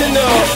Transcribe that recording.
to know.